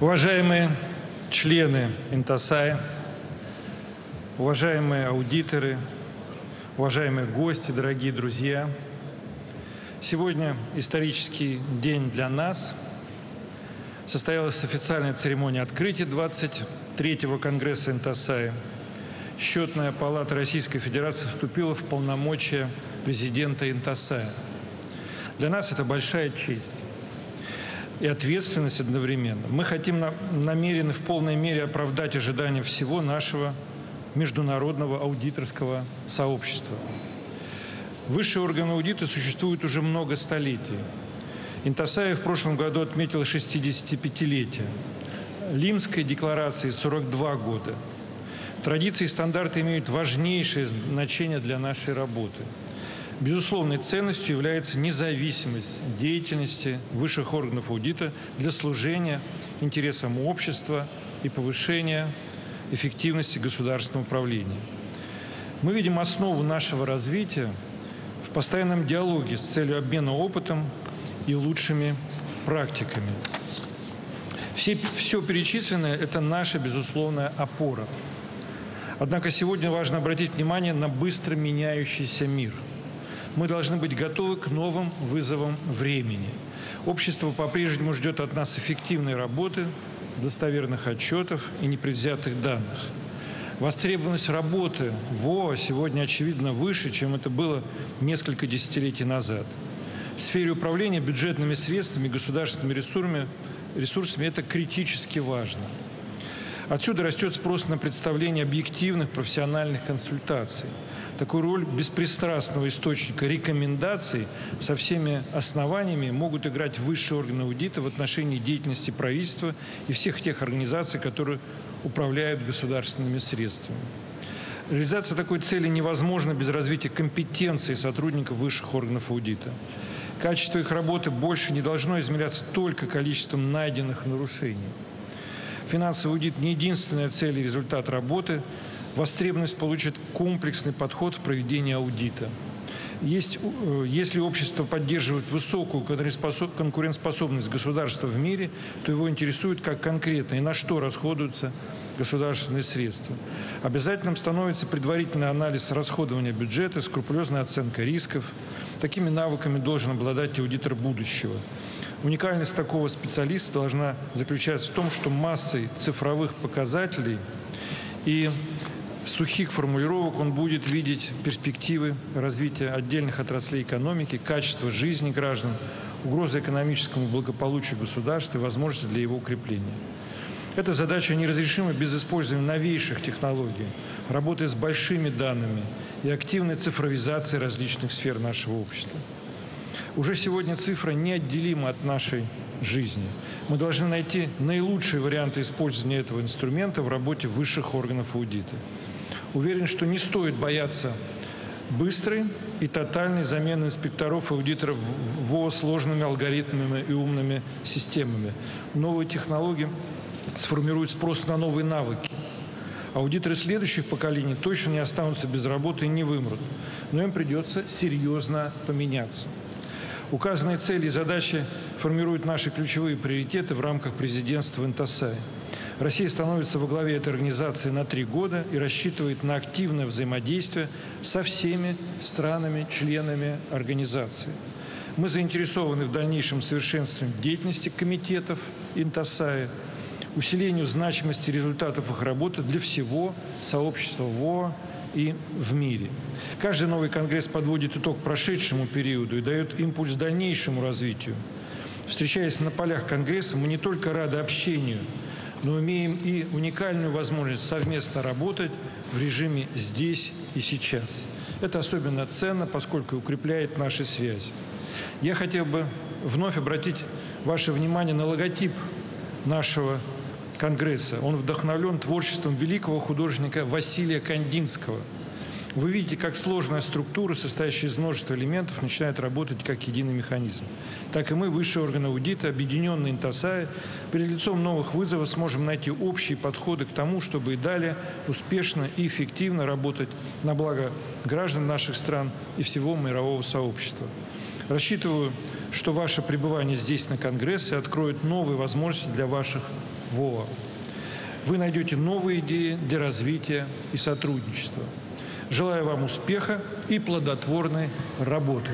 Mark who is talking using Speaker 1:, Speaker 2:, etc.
Speaker 1: Уважаемые члены Интасай, уважаемые аудиторы, уважаемые гости, дорогие друзья, сегодня исторический день для нас. Состоялась официальная церемония открытия 23-го Конгресса Интасай. Счетная палата Российской Федерации вступила в полномочия президента Интасая. Для нас это большая честь и ответственность одновременно. Мы хотим намерены в полной мере оправдать ожидания всего нашего международного аудиторского сообщества. Высшие органы аудита существуют уже много столетий. Интасаев в прошлом году отметил 65-летие. Лимской декларации 42 года. Традиции и стандарты имеют важнейшее значение для нашей работы – Безусловной ценностью является независимость деятельности высших органов аудита для служения интересам общества и повышения эффективности государственного управления. Мы видим основу нашего развития в постоянном диалоге с целью обмена опытом и лучшими практиками. Все, все перечисленное – это наша безусловная опора. Однако сегодня важно обратить внимание на быстро меняющийся мир – мы должны быть готовы к новым вызовам времени. Общество по-прежнему ждет от нас эффективной работы, достоверных отчетов и непредвзятых данных. Востребованность работы в ОА сегодня, очевидно, выше, чем это было несколько десятилетий назад. В сфере управления бюджетными средствами, государственными ресурсами, ресурсами это критически важно. Отсюда растет спрос на представление объективных профессиональных консультаций – такую роль беспристрастного источника рекомендаций со всеми основаниями могут играть высшие органы аудита в отношении деятельности правительства и всех тех организаций, которые управляют государственными средствами. Реализация такой цели невозможна без развития компетенции сотрудников высших органов аудита. Качество их работы больше не должно измеряться только количеством найденных нарушений. Финансовый аудит не единственная цель и результат работы – востребованность получит комплексный подход в проведении аудита. Есть, э, если общество поддерживает высокую конкурентоспособность государства в мире, то его интересует, как конкретно и на что расходуются государственные средства. Обязательным становится предварительный анализ расходования бюджета, скрупулезная оценка рисков. Такими навыками должен обладать аудитор будущего. Уникальность такого специалиста должна заключаться в том, что массой цифровых показателей и сухих формулировок он будет видеть перспективы развития отдельных отраслей экономики, качество жизни граждан, угрозы экономическому благополучию государства и возможности для его укрепления. Эта задача неразрешима без использования новейших технологий, работы с большими данными и активной цифровизации различных сфер нашего общества. Уже сегодня цифра неотделима от нашей жизни. Мы должны найти наилучшие варианты использования этого инструмента в работе высших органов аудита. Уверен, что не стоит бояться быстрой и тотальной замены инспекторов и аудиторов ВОЗ сложными алгоритмами и умными системами. Новые технологии сформируют спрос на новые навыки. Аудиторы следующих поколений точно не останутся без работы и не вымрут, но им придется серьезно поменяться. Указанные цели и задачи формируют наши ключевые приоритеты в рамках президентства Интасай. Россия становится во главе этой организации на три года и рассчитывает на активное взаимодействие со всеми странами, членами организации. Мы заинтересованы в дальнейшем совершенствовании деятельности комитетов Интасаи, усилению значимости результатов их работы для всего сообщества ВОА и в мире. Каждый новый конгресс подводит итог прошедшему периоду и дает импульс дальнейшему развитию. Встречаясь на полях конгресса, мы не только рады общению – но имеем и уникальную возможность совместно работать в режиме здесь и сейчас. Это особенно ценно, поскольку укрепляет наши связи. Я хотел бы вновь обратить ваше внимание на логотип нашего Конгресса. Он вдохновлен творчеством великого художника Василия Кандинского. Вы видите, как сложная структура, состоящая из множества элементов, начинает работать как единый механизм. Так и мы, высшие органы аудита, объединенные ИНТАСАИ, перед лицом новых вызовов сможем найти общие подходы к тому, чтобы и далее успешно и эффективно работать на благо граждан наших стран и всего мирового сообщества. Рассчитываю, что ваше пребывание здесь на Конгрессе откроет новые возможности для ваших ВОА. Вы найдете новые идеи для развития и сотрудничества. Желаю вам успеха и плодотворной работы.